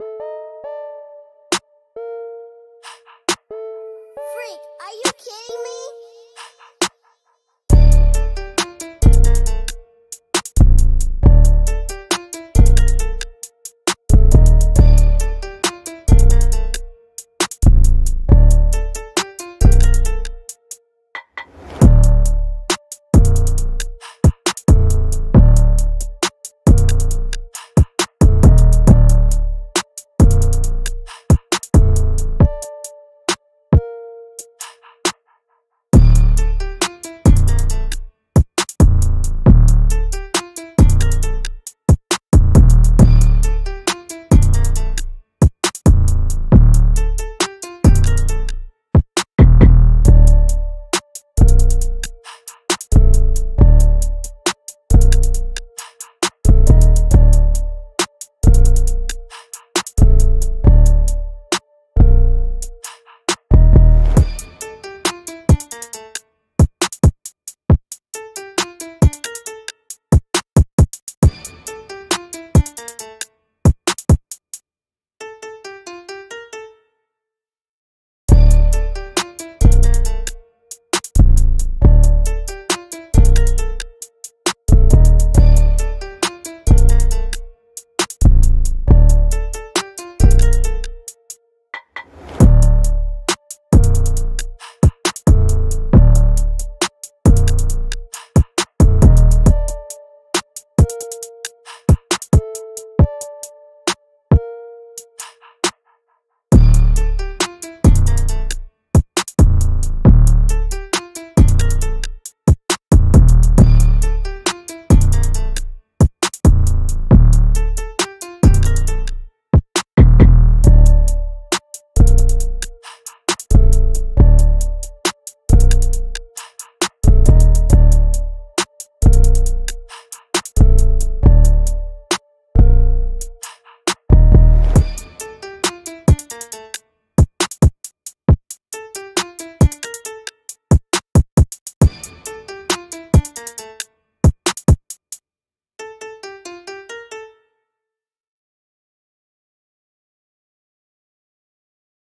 Freak, are you kidding?